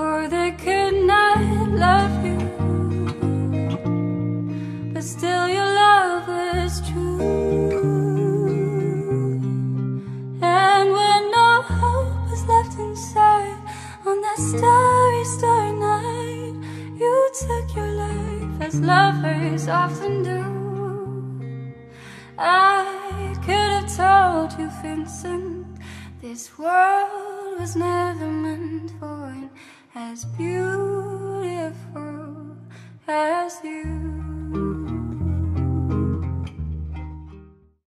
for they could not love you. But still, your love was true. And when no hope was left inside, on that starry, starry night, you took your life as lovers often do. I could have told you, Vincent, this world was never meant as beautiful as you.